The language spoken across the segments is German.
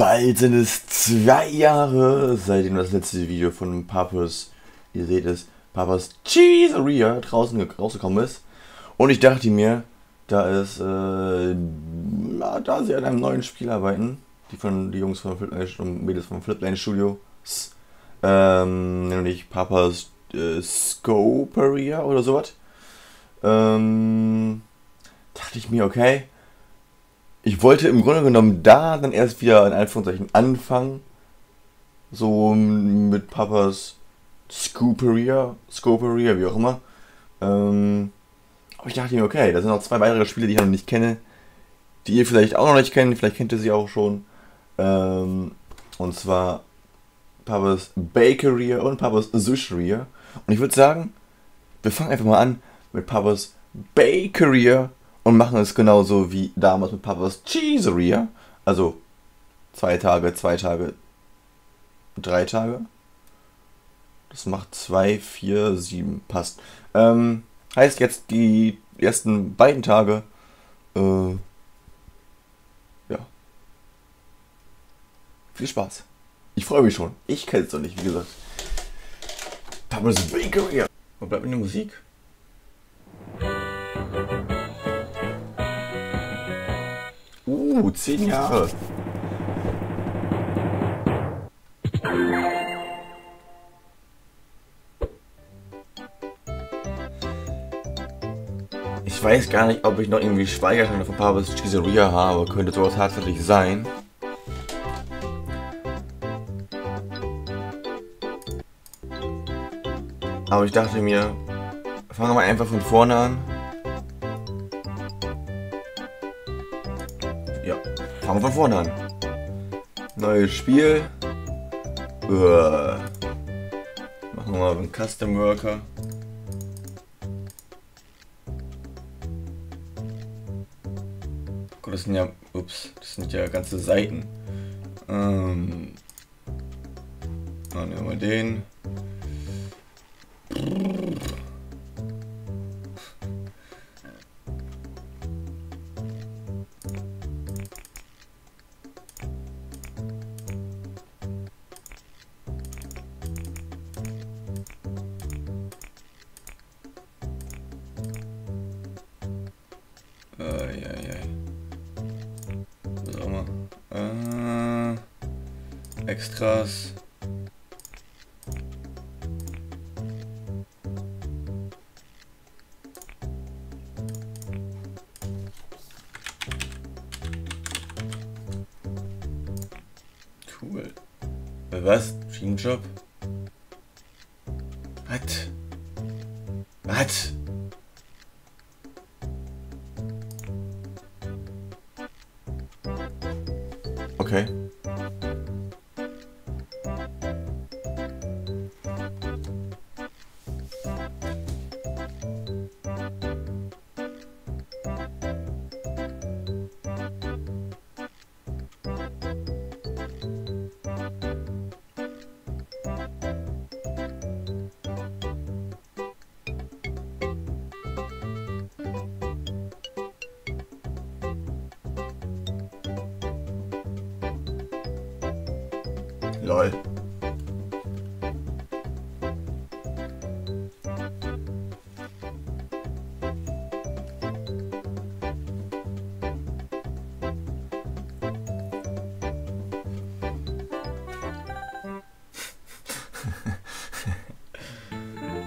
Bald sind es zwei Jahre, seitdem das letzte Video von Papas, ihr seht es, Papas Cheeseria draußen rausgekommen ist. Und ich dachte mir, da es, äh, da sie an einem neuen Spiel arbeiten, die von die Jungs von Flipline und Mädels von Flipline Studios, ähm, nämlich Papas äh, Scoperia oder sowas, ähm, dachte ich mir, okay, ich wollte im Grunde genommen da dann erst wieder in Anführungszeichen anfangen. So mit Papas Scooperia, Scooperia, wie auch immer. Ähm, aber ich dachte mir, okay, da sind noch zwei weitere Spiele, die ich noch nicht kenne, die ihr vielleicht auch noch nicht kennt, vielleicht kennt ihr sie auch schon. Ähm, und zwar Papas Bakeria und Papas Sushiria. Und ich würde sagen, wir fangen einfach mal an mit Papas Bakeria und machen es genauso wie damals mit Papas Cheeseria. Also zwei Tage, zwei Tage, drei Tage. Das macht zwei, vier, sieben, passt. Ähm, heißt jetzt die ersten beiden Tage. Äh, ja. Viel Spaß. Ich freue mich schon. Ich kenne es doch nicht, wie gesagt. Papas Bakery. Wo bleibt mir die Musik? Uh, zehn Jahre. Ich weiß gar nicht, ob ich noch irgendwie Schweigersteine von Papas Cheeseria habe. Könnte sowas tatsächlich sein. Aber ich dachte mir, fangen wir einfach von vorne an. Fangen wir von vorne an. Neues Spiel. Uah. Machen wir mal einen Custom Worker. Gott, das sind ja, ups, das sind ja ganze Seiten. Ähm, dann nehmen wir den. Extras. Cool. Was? Schienenjob? Okay.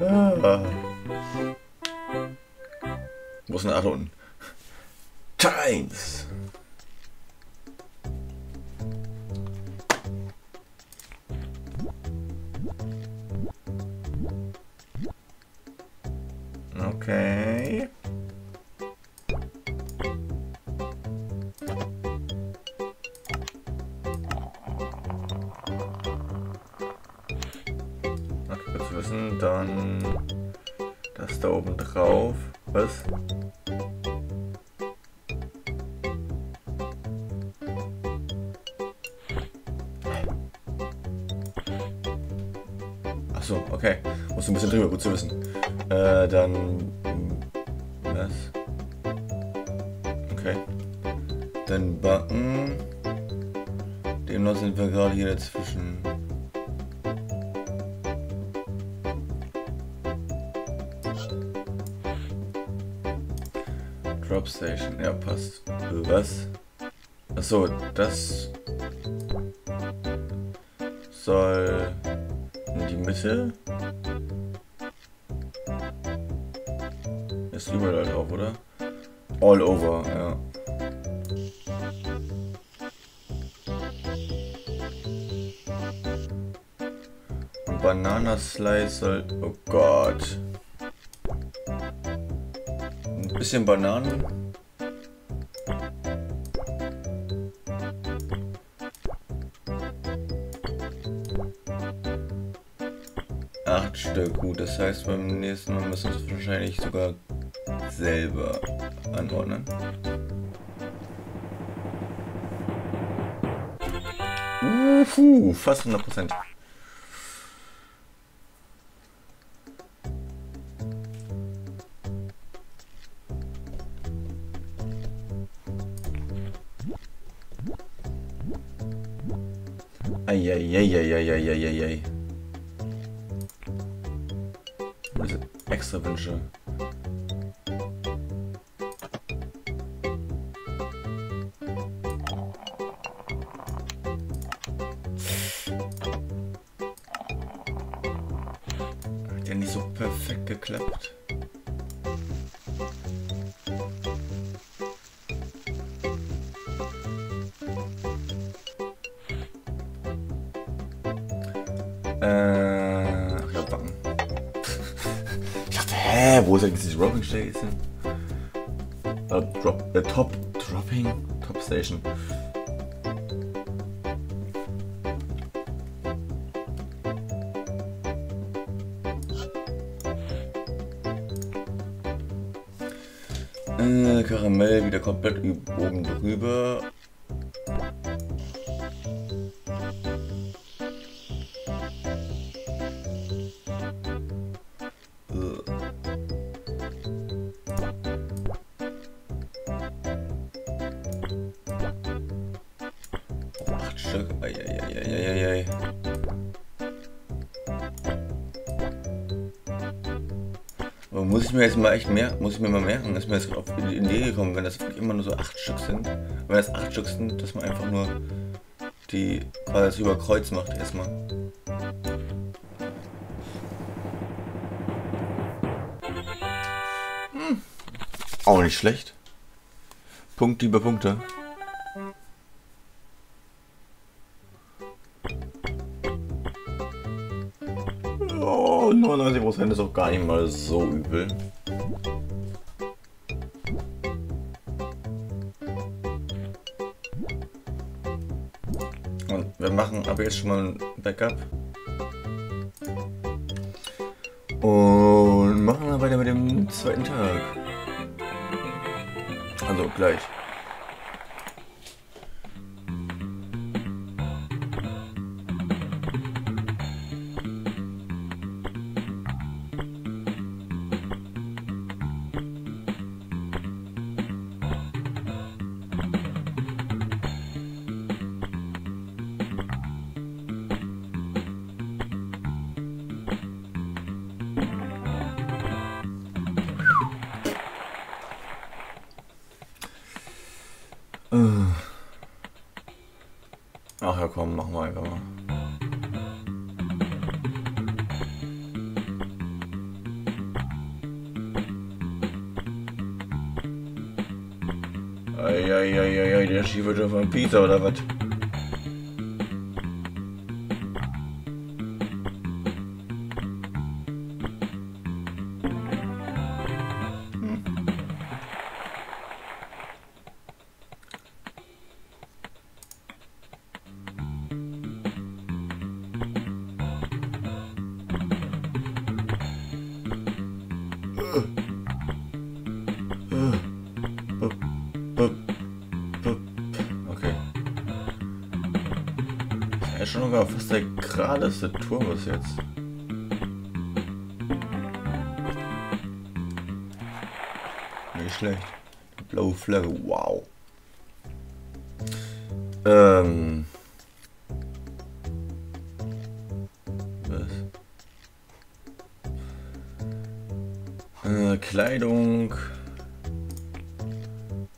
Ah. Wo ist denn Aaron? Times! Wissen, dann das da oben drauf. Was? Achso, okay. Muss ein bisschen drüber, gut zu wissen. Äh, dann. Was? Okay. Dann Button. Demnach sind wir gerade hier dazwischen. Drop Station, ja passt. Was? Achso, das soll in die Mitte. Ist überall drauf, oder? All over, ja. Und Banana Slice soll. Oh Gott. Bisschen Bananen. Acht Stück, gut. Das heißt, beim nächsten Mal müssen wir es wahrscheinlich sogar selber anordnen. Uhu, fast 100 Eieieiei. Diese extra Wünsche. Hat ja nicht so perfekt geklappt. Ist eigentlich diese Dropping Station? Äh, drop, äh, Top, Dropping? Top Station. Äh, Karamell wieder komplett oben mir jetzt mal echt mehr, muss ich mir mal merken, dass mir jetzt auf die Idee gekommen, wenn das immer nur so acht Stück sind, wenn das acht Stück sind, dass man einfach nur die quasi das über Kreuz macht erstmal. Hm. Auch nicht schlecht. Punkt über Punkte. 99% ist auch gar nicht mal so übel. Und wir machen aber jetzt schon mal ein Backup. Und machen dann weiter mit dem zweiten Tag. Also gleich. Komm, machen wir einfach mal. Eieieiei, der schiefe doch von Pizza oder was? ist der Turm was jetzt? Nicht schlecht. Blaue Flagge, wow. Ähm. Was? Äh, Kleidung.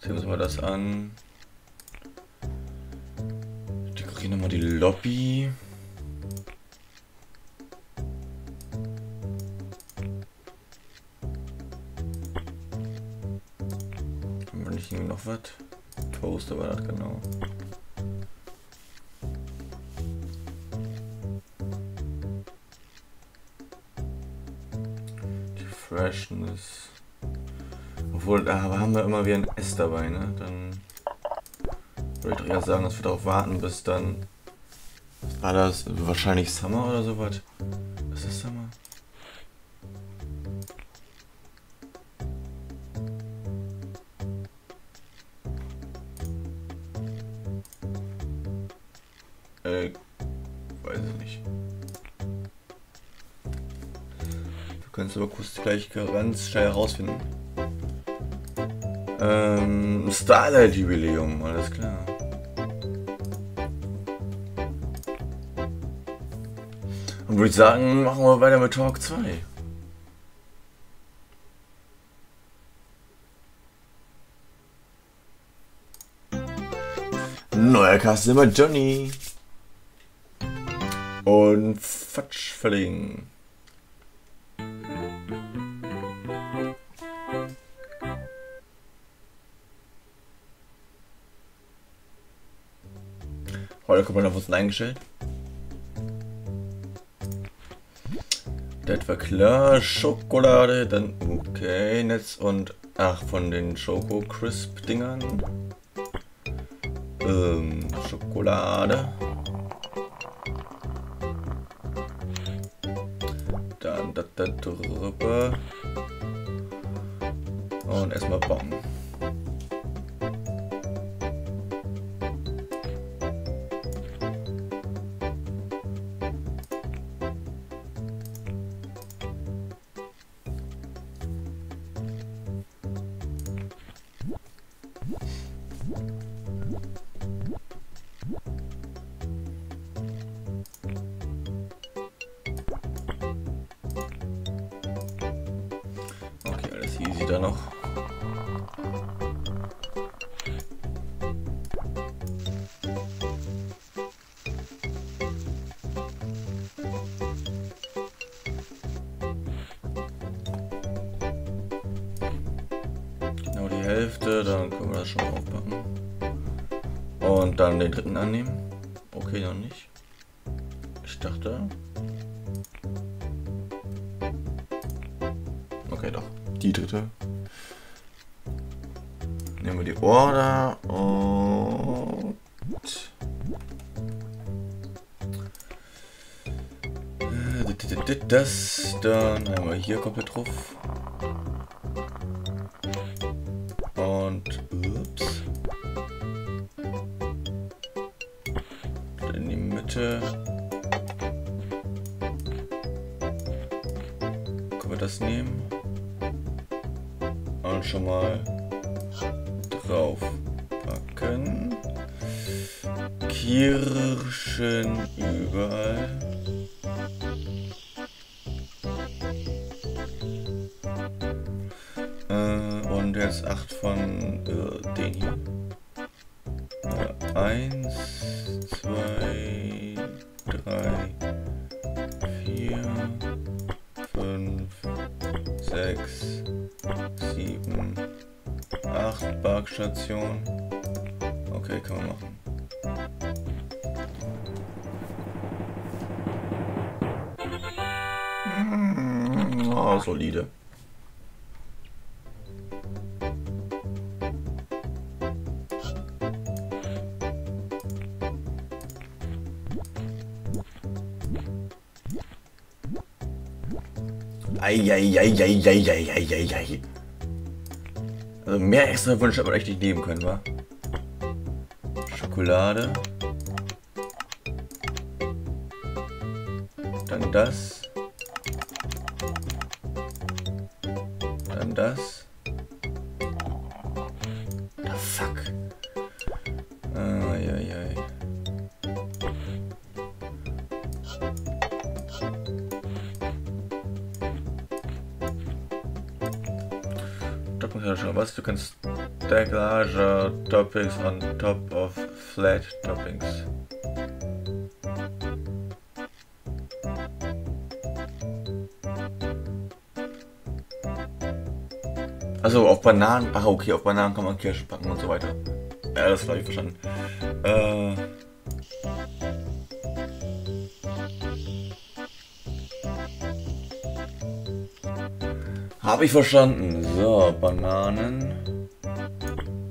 Sehen wir uns mal das an. Dekorieren nochmal die Lobby. Was? Toaster war das genau. Freshness. Obwohl, da haben wir immer wieder ein S dabei, ne? Dann würde ich eher sagen, dass wir darauf warten, bis dann. War das? Wahrscheinlich Summer oder sowas? Gleich ganz schnell herausfinden. Ähm, Starlight Jubiläum, alles klar. Und würde ich sagen, machen wir weiter mit Talk 2. Neuer Customer Johnny. Und Fatschfelling. Heute auf uns eingestellt. Das war klar. Schokolade, dann okay, Netz und ach von den Schoko Crisp Dingern. Ähm, Schokolade. Dann das da drüber. Und erstmal Bon. Easy da noch. Genau die Hälfte, dann können wir das schon mal aufpacken. Und dann den dritten annehmen. Okay, noch nicht. Ich dachte. Die dritte. Nehmen wir die Order und. Äh, Das dann einmal hier komplett drauf. Und jetzt acht von äh, den hier. Äh, eins, zwei, drei, vier, fünf, sechs, sieben, acht Parkstationen. Okay, kann man machen. Oh, solide. Eieieiei. Also mehr extra Wünsche aber echt nicht nehmen können, wa? Schokolade. Dann das. Kannst stack larger topics on top of flat toppings. Also auf Bananen. Ach okay, auf Bananen kann man Kirschen packen und so weiter. Ja, das habe ich verstanden. Äh. Habe ich verstanden. So, Bananen.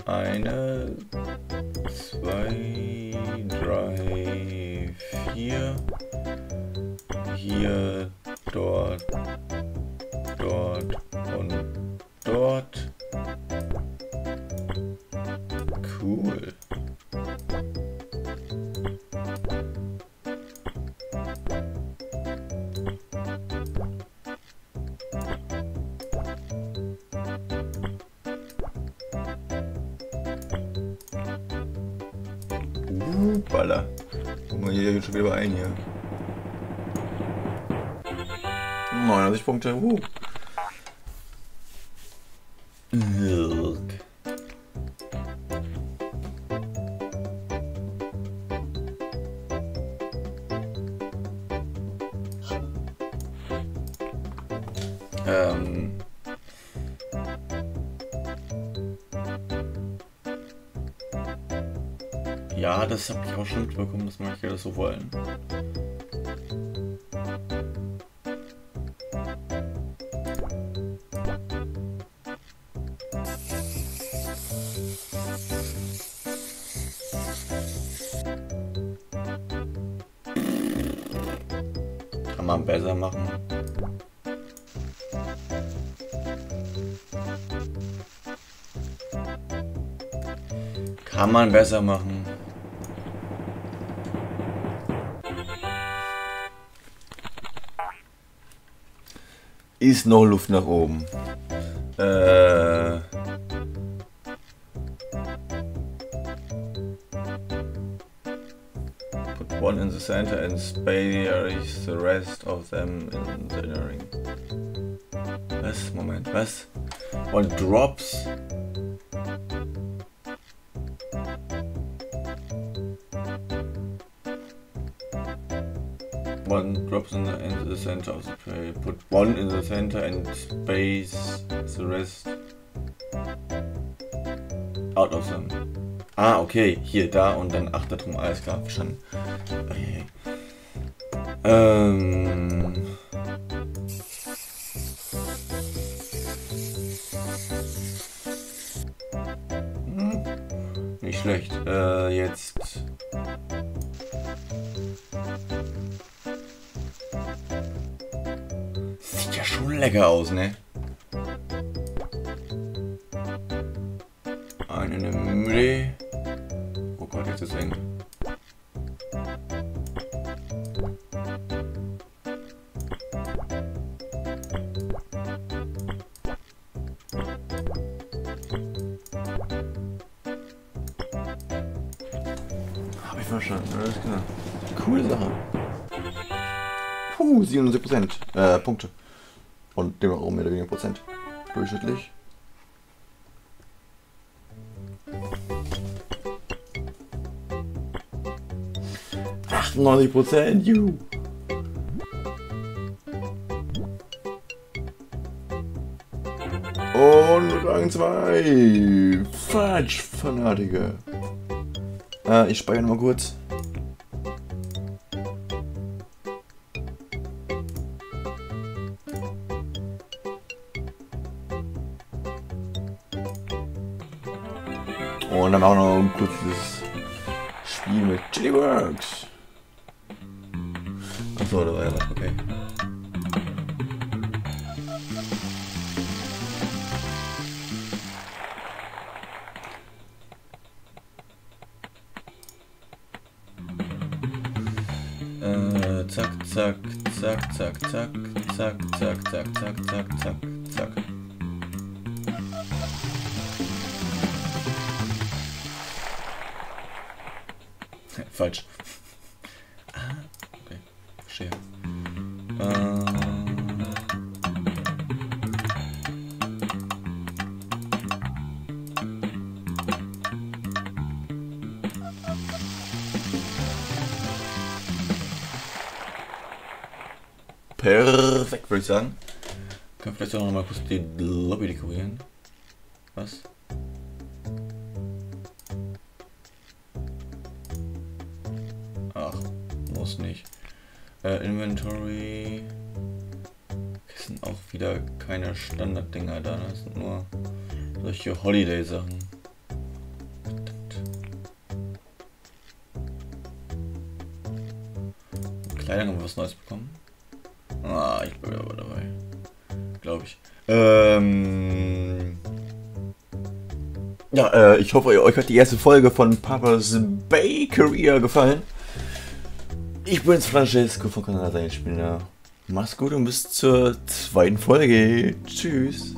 Eine, wieder ein hier. 99 Punkte. Uh. Ähm. Ja, das habe ich auch schon mitbekommen, dass manche das so wollen. Kann man besser machen. Kann man besser machen. Ist noch Luft nach oben. Äh. Put one in the center and space the rest of them in the ring. Was? Moment, was? Und drops drops in the, in the center of the tray. Put one in the center and space the rest out of them. Ah, okay, hier, da und dann achte drum, alles klar, verstanden. Okay. Ähm. Hm, nicht schlecht. Äh, jetzt lecker aus, ne? Eine Mitte. Oh Gott, jetzt ist eng. Hab ich verstanden, alles klar. Coole Sache. Puh, 77 Äh, Punkte. Und dem auch mehr oder weniger Prozent durchschnittlich. Prozent, juhu! Und Rang 2. Fudge Fanatiker. Äh, ich speichere mal kurz. Dann auch noch ein kurzes Spiel mit Chiliworks. Achso, da war ja was, okay. Äh, zack, zack, zack, zack, zack, zack, zack, zack, zack, zack, zack, falsch. Ah, okay. Verstehe. Äh. Perfekt, würde ich sagen. Können wir vielleicht auch noch mal kurz die Lobby dekorieren? Was? Inventory. Das sind auch wieder keine Standarddinger da. Das sind nur solche Holiday-Sachen. Kleidung haben wir was Neues bekommen. Ah, ich bin aber dabei. Glaube ich. Ähm. Ja, äh, ich hoffe, euch hat die erste Folge von Papa's Bakery gefallen. Ich bin's Francesco von Kanal Sein Spieler. Mach's gut und bis zur zweiten Folge. Tschüss.